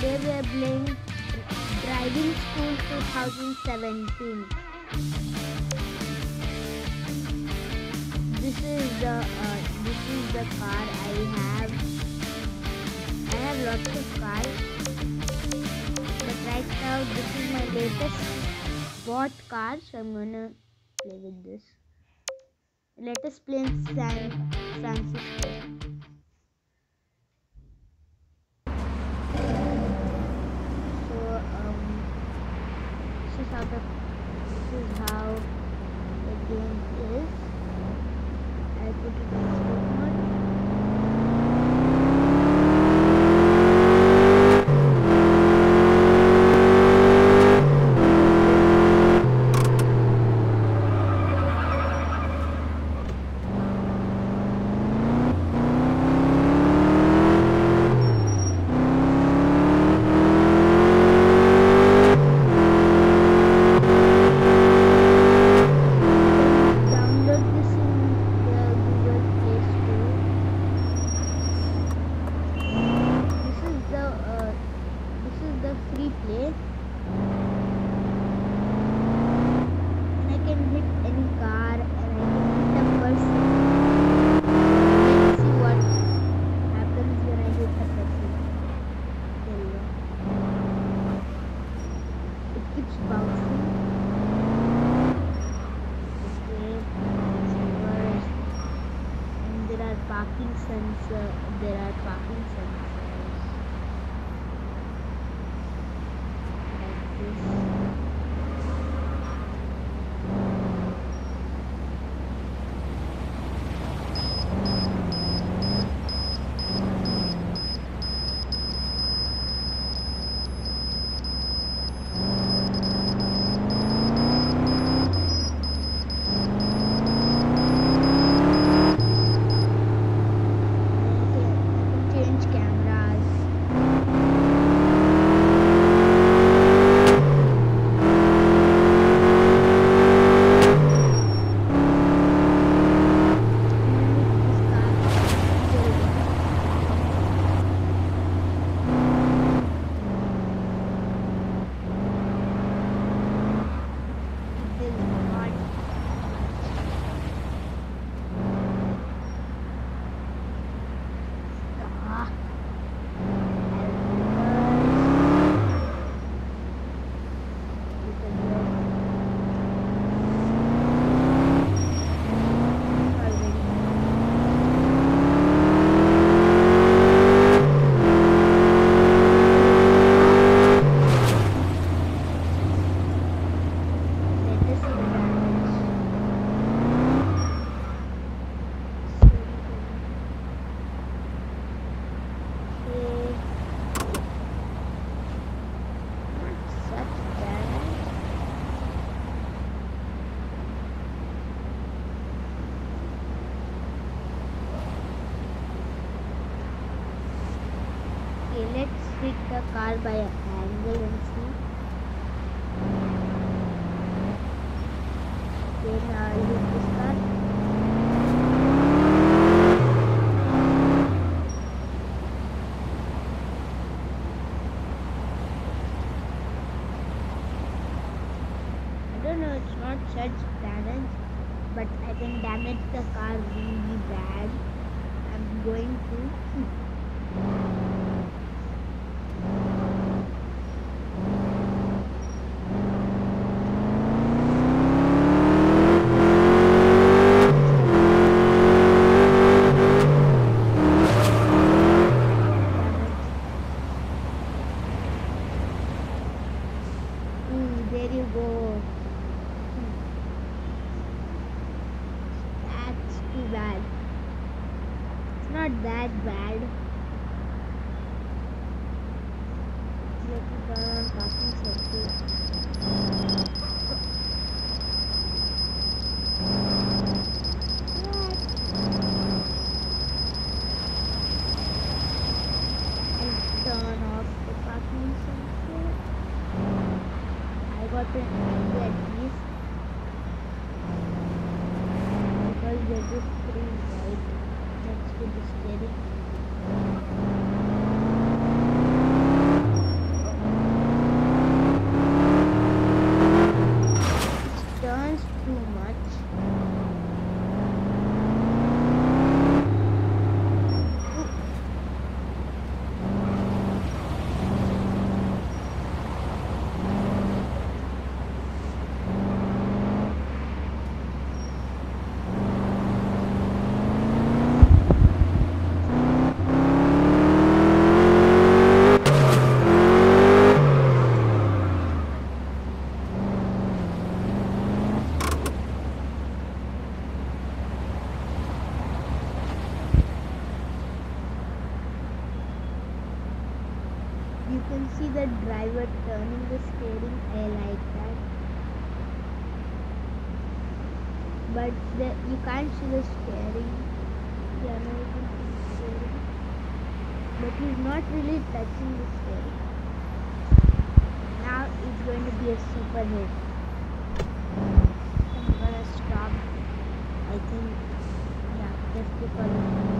they were playing Driving School 2017. This is the uh, this is the car I have. I have lots of cars, but right now this is my latest bought car, so I'm gonna play with this. Let us play in San Francisco. how the this is how the game is. I think. it Fenster der Drachenschanze Challenge really not that bad. Like, I'm passing circles. he's not really touching the thing. Now it's going to be a super hit. I'm gonna stop. I think, yeah, just keep on.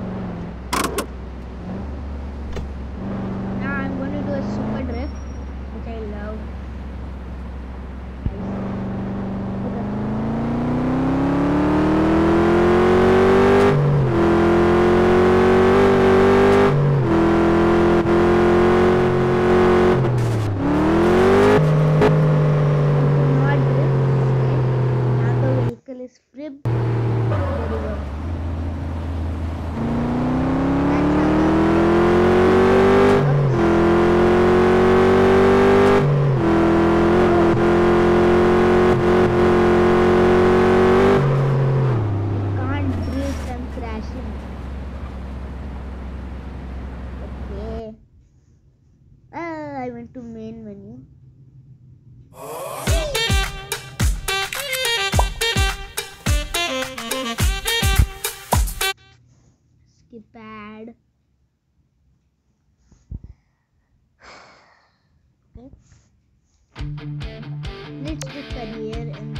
Let's do career and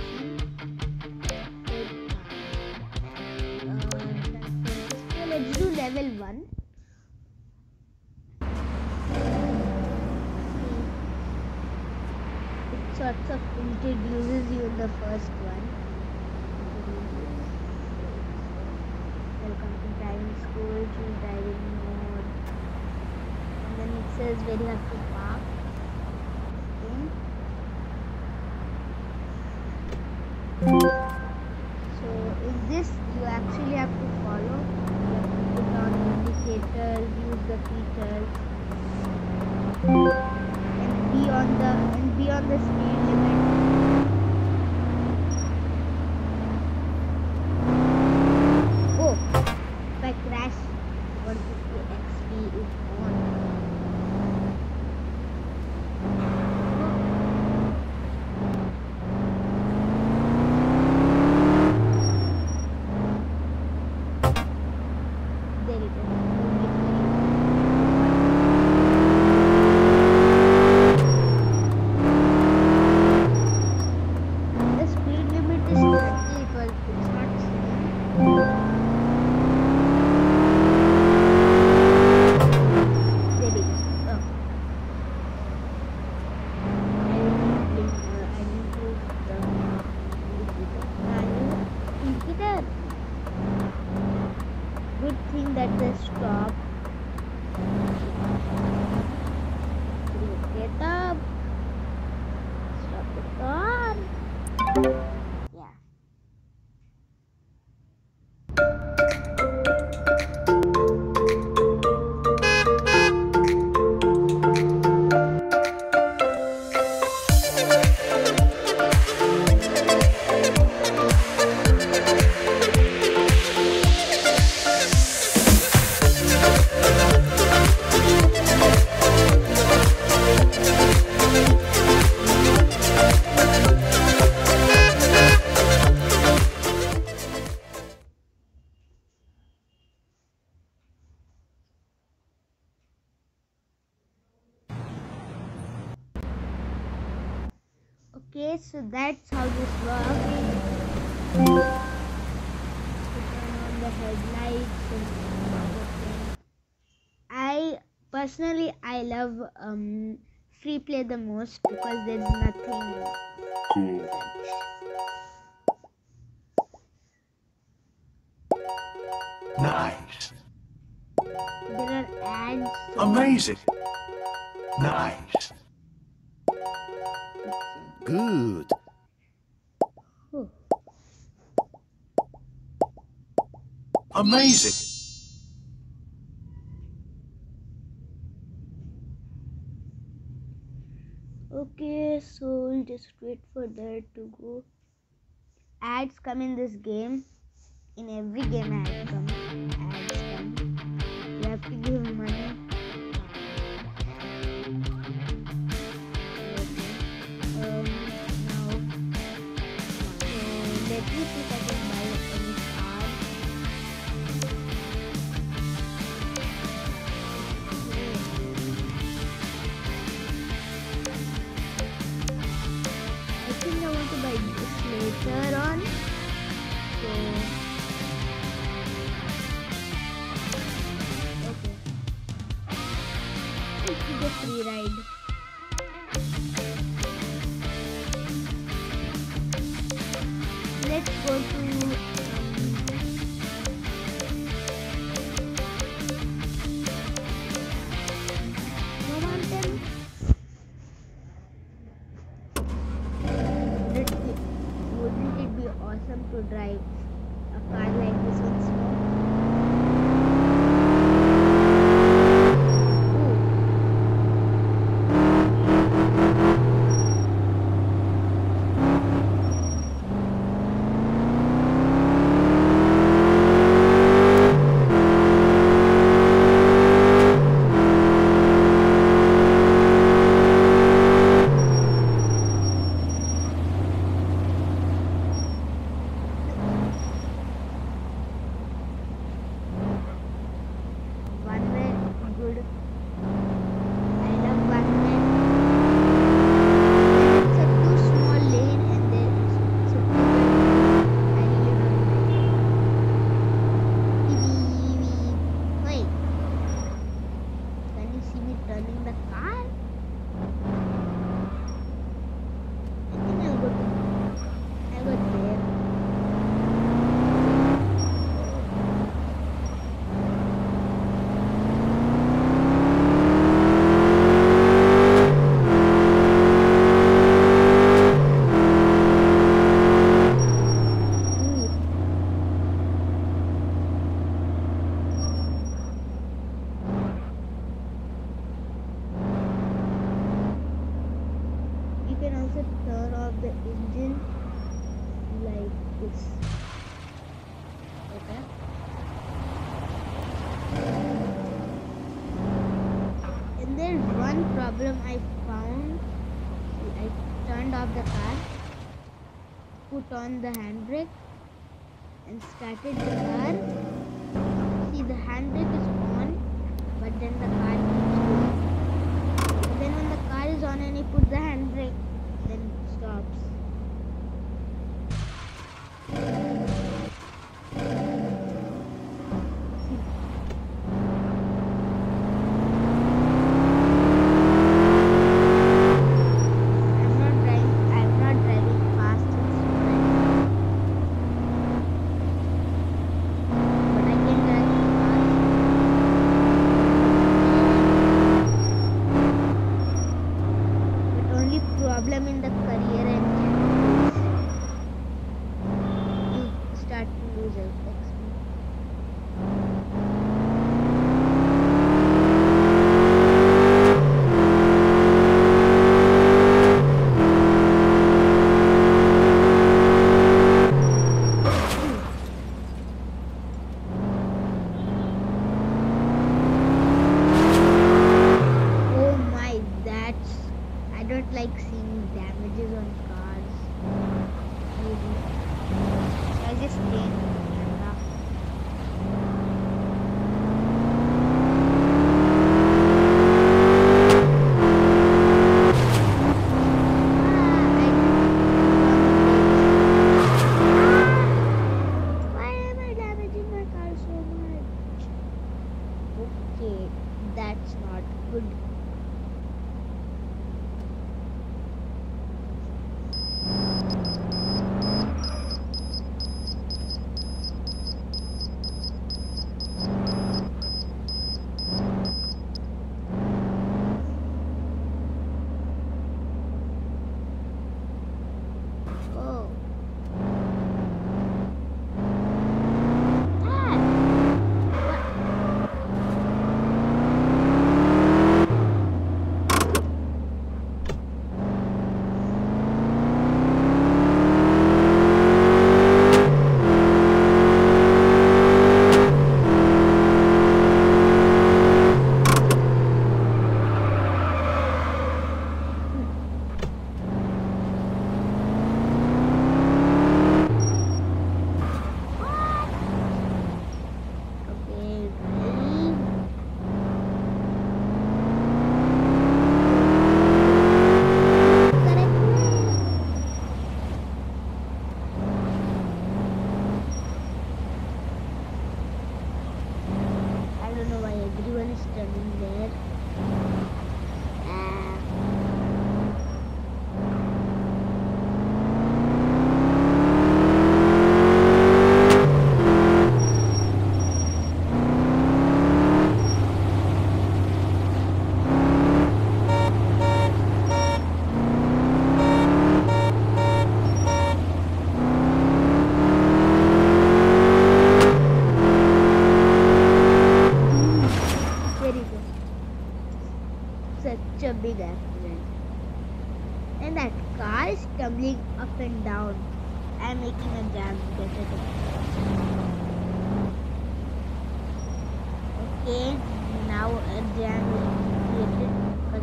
let's do level 1. It sorts of introduces you in the first one. Welcome to driving school, To driving mode. And then it says where you have to park. the and be on the stage guys so that's how this works. The headlights I personally I love um, free play the most because there's nothing. Nice. There are ads. Amazing. Nice. Good. Amazing. okay so we'll just wait for that to go. Ads come in this game. In every game ads come. Ads come. You have to give money so let turning the car? I think I'll go to. I'll go there. Ooh. You can also turn off the engine like this. Okay. And there's one problem I found. I turned off the car, put on the handbrake, and started the car. See, the handbrake is on, but then the car keeps going. Then when the car is on and you put the handbrake, then it stops.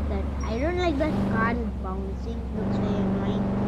that I don't like that car bouncing, looks very annoying.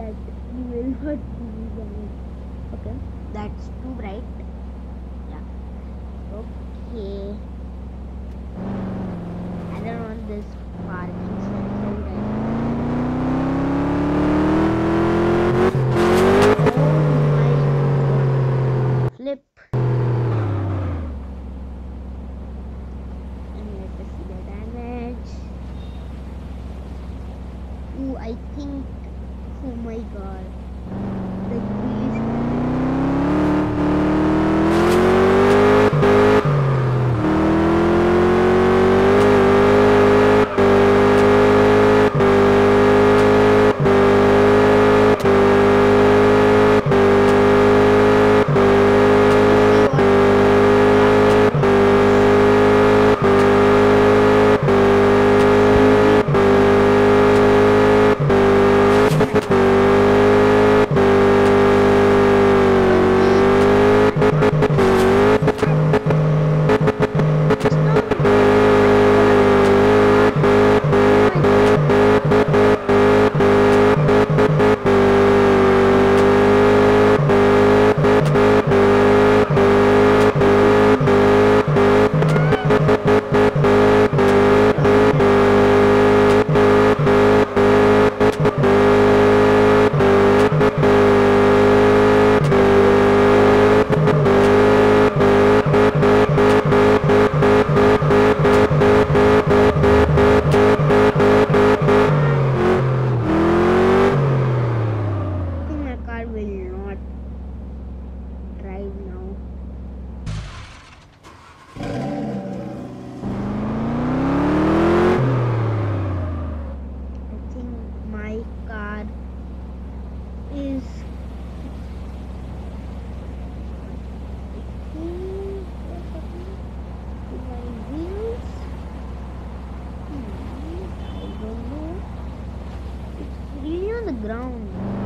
that you will not be Okay, that's too bright. Yeah. Okay. I don't want this parking grão.